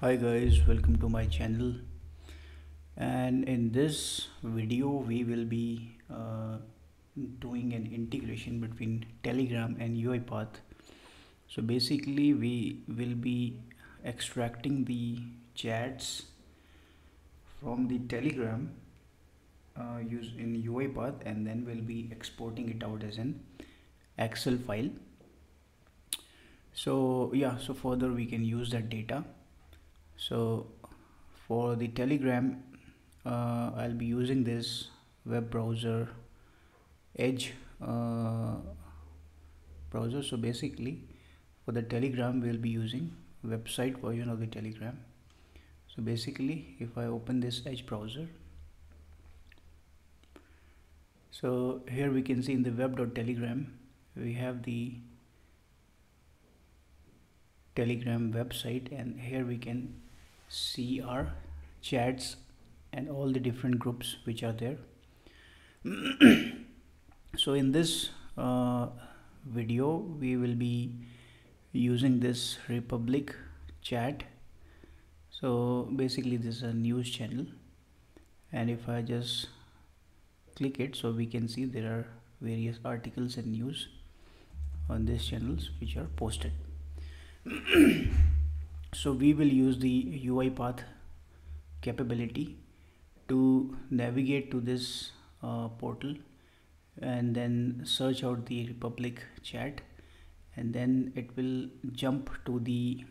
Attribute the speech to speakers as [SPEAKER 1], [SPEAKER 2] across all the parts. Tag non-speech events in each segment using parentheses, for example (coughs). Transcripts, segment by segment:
[SPEAKER 1] hi guys welcome to my channel. And in this video we will be uh, doing an integration between telegram and UiPath. So basically we will be extracting the chats from the telegram uh, use in UiPath and then we'll be exporting it out as an excel file. So yeah so further we can use that data so for the telegram uh, I'll be using this web browser edge uh, browser. So basically for the telegram we'll be using website version of the telegram. So basically if I open this edge browser so here we can see in the web.telegram we have the telegram website and here we can our chats and all the different groups which are there. (clears throat) So in this uh, video we will be using this republic chat. So basically this is a news channel. And if I just click it so we can see there are various articles and news on these channels which are posted (clears throat) so we will use the UiPath capability to navigate to this uh, portal and then search out the Republic chat and then it will jump to the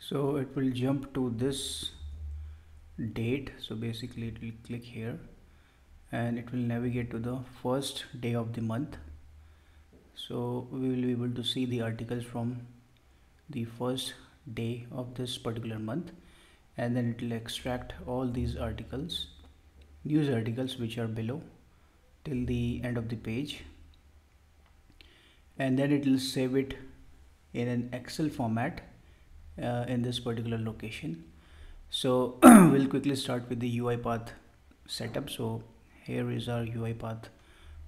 [SPEAKER 1] so it will jump to this date. So basically it will click here and it will navigate to the first day of the month. So we will be able to see the articles from the first day of this particular month and then it will extract all these articles news articles which are below till the end of the page. And then it will save it in an excel format uh, in this particular location so (clears throat) we'll quickly start with the UiPath setup. So here is our UiPath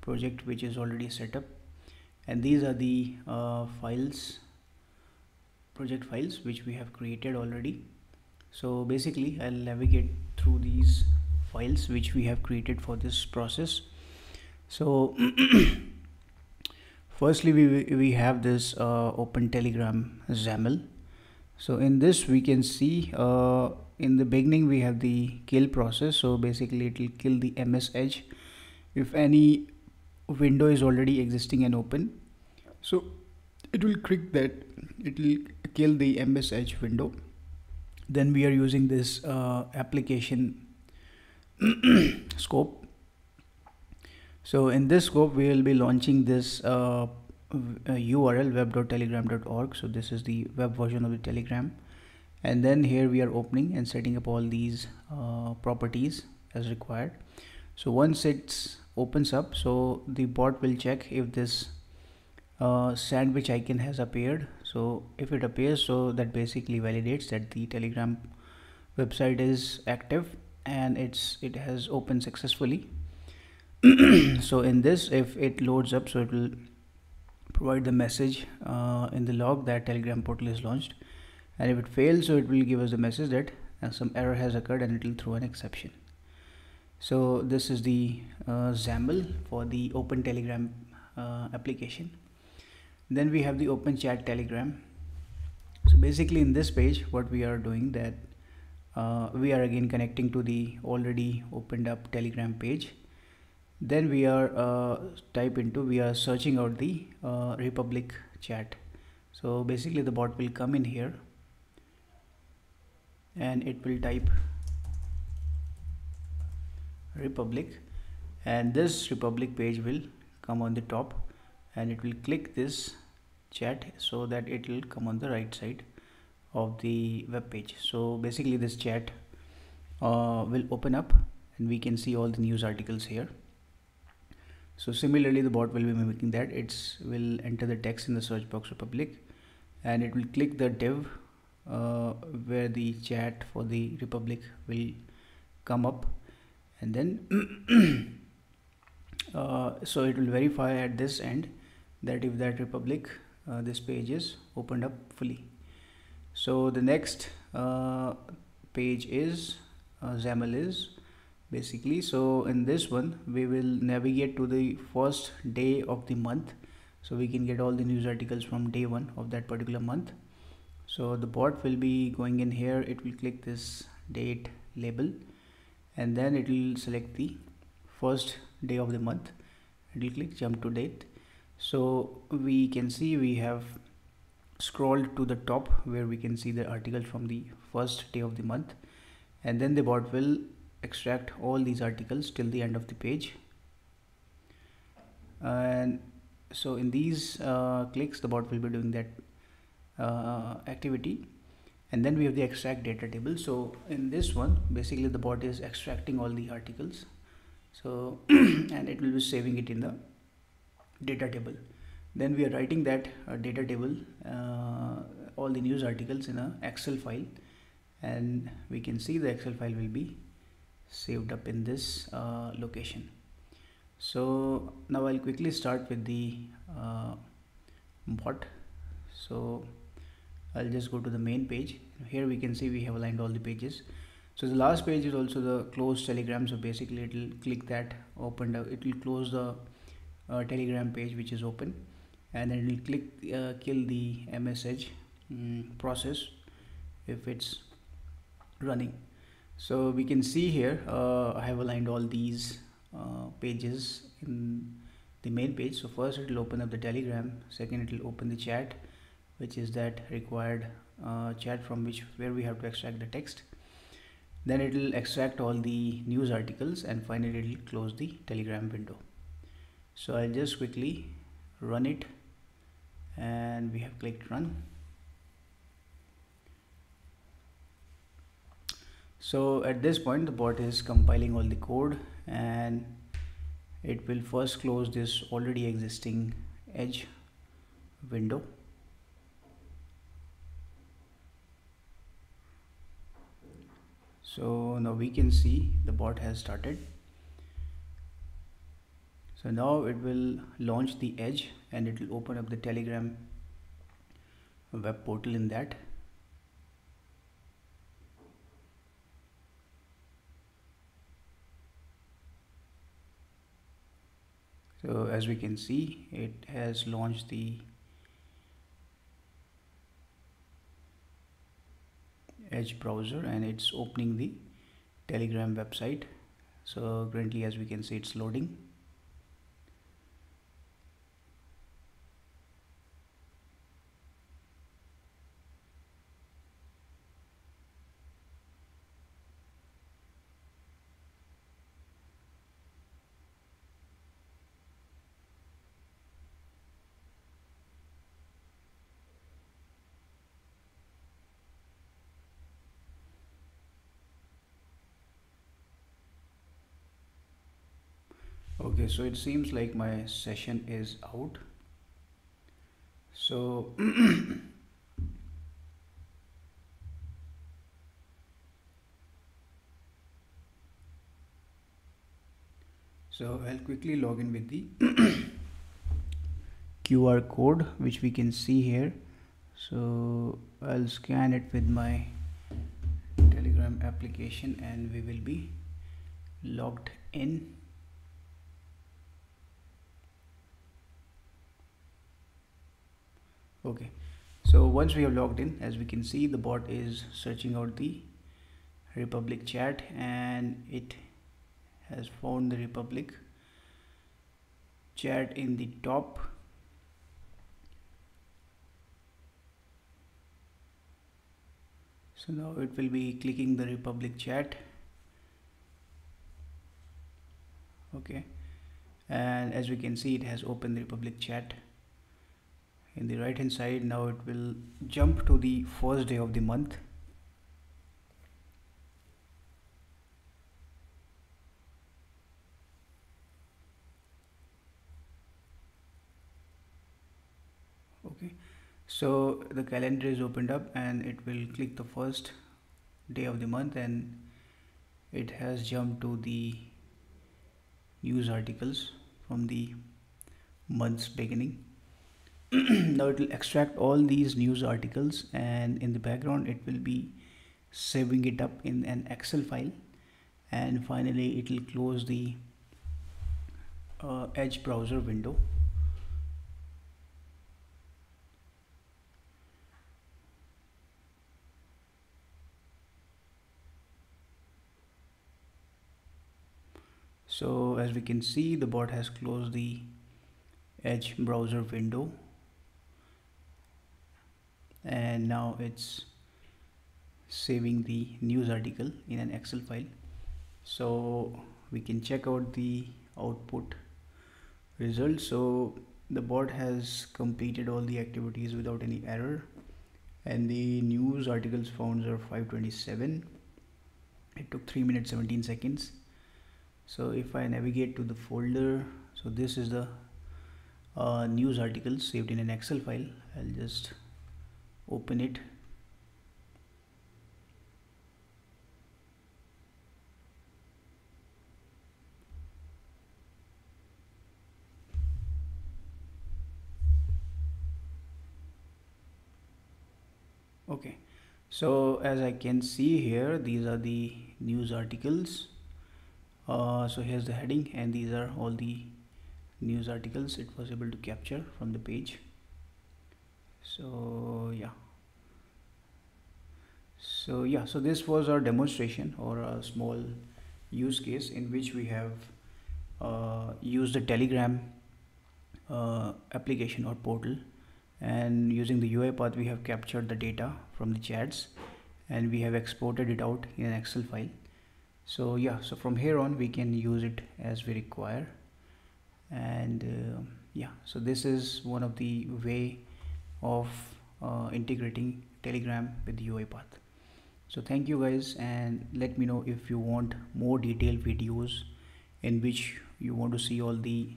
[SPEAKER 1] project which is already set up. And these are the uh, files project files which we have created already. So basically I'll navigate through these files which we have created for this process. So (clears throat) firstly we, we have this uh, open telegram XAML so in this we can see uh, in the beginning we have the kill process. So basically it will kill the ms edge if any window is already existing and open. So it will click that. It will kill the ms edge window. Then we are using this uh, application (clears throat) scope. So in this scope we will be launching this uh, url web.telegram.org so this is the web version of the telegram and then here we are opening and setting up all these uh, properties as required. So once it opens up so the bot will check if this uh, sandwich icon has appeared. So if it appears so that basically validates that the telegram website is active and it's it has opened successfully. (clears throat) So in this if it loads up so it will provide the message uh, in the log that telegram portal is launched and if it fails so it will give us a message that uh, some error has occurred and it will throw an exception. So this is the uh, XAML for the open telegram uh, application. Then we have the open chat telegram. So basically in this page what we are doing that uh, we are again connecting to the already opened up telegram page. Then we are uh, type into we are searching out the uh, republic chat. So basically the bot will come in here and it will type republic. And this republic page will come on the top and it will click this chat so that it will come on the right side of the web page. So basically this chat uh, will open up and we can see all the news articles here. So similarly the bot will be mimicking that. It's will enter the text in the search box republic and it will click the div uh, where the chat for the republic will come up. And then (clears throat) uh, so it will verify at this end that if that republic uh, this page is opened up fully. So the next uh, page is uh, XAML is basically. So in this one we will navigate to the first day of the month. So we can get all the news articles from day one of that particular month so the bot will be going in here. It will click this date label and then it will select the first day of the month. It will click jump to date. So we can see we have scrolled to the top where we can see the article from the first day of the month. And then the bot will extract all these articles till the end of the page. And so in these uh, clicks the bot will be doing that uh, activity. And then we have the extract data table. So in this one basically the bot is extracting all the articles. So (clears throat) and it will be saving it in the data table. Then we are writing that uh, data table uh, all the news articles in a excel file. And we can see the excel file will be saved up in this uh, location. So now I'll quickly start with the uh, bot. So I'll just go to the main page. Here we can see we have aligned all the pages. So the last page is also the closed telegram. So basically it will click that open it will close the uh, telegram page which is open. And then it will click uh, kill the ms edge um, process if it's running. So we can see here uh, I have aligned all these uh, pages in the main page. So first it will open up the telegram. Second it will open the chat which is that required uh, chat from which where we have to extract the text. Then it will extract all the news articles and finally it will close the telegram window. So I'll just quickly run it and we have clicked run. So at this point the bot is compiling all the code and it will first close this already existing edge window so now we can see the bot has started. So now it will launch the edge and it will open up the telegram web portal in that. So as we can see it has launched the edge browser and it's opening the telegram website. So currently as we can see it's loading okay so it seems like my session is out. So (coughs) so I'll quickly log in with the (coughs) QR code which we can see here. So I'll scan it with my telegram application and we will be logged in okay. So once we have logged in as we can see the bot is searching out the republic chat and it has found the republic chat in the top. So now it will be clicking the republic chat. Okay. And as we can see it has opened the republic chat in the right hand side now it will jump to the first day of the month. Okay. So the calendar is opened up and it will click the first day of the month and it has jumped to the news articles from the month's beginning (clears throat) now it will extract all these news articles and in the background it will be saving it up in an excel file. And finally it will close the uh, edge browser window. So as we can see the bot has closed the edge browser window and now it's saving the news article in an excel file. So we can check out the output result. So the bot has completed all the activities without any error. And the news articles found are 527 it took 3 minutes 17 seconds. So if I navigate to the folder so this is the uh, news article saved in an excel file. I'll just open it. Okay. So as I can see here these are the news articles. Uh, so here's the heading and these are all the news articles it was able to capture from the page so yeah. So yeah so this was our demonstration or a small use case in which we have uh, used the telegram uh, application or portal. And using the UiPath we have captured the data from the chats and we have exported it out in an excel file. So yeah so from here on we can use it as we require. And uh, yeah so this is one of the way of uh, integrating telegram with UiPath so thank you guys and let me know if you want more detailed videos in which you want to see all the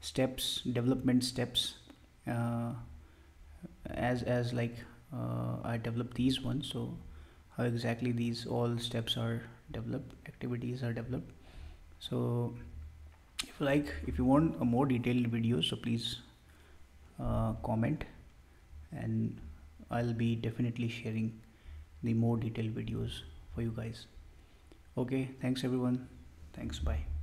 [SPEAKER 1] steps development steps uh, as as like uh, I developed these ones. So how exactly these all steps are developed activities are developed. So if you like if you want a more detailed video so please uh, comment and I'll be definitely sharing the more detailed videos for you guys. Okay thanks everyone. Thanks bye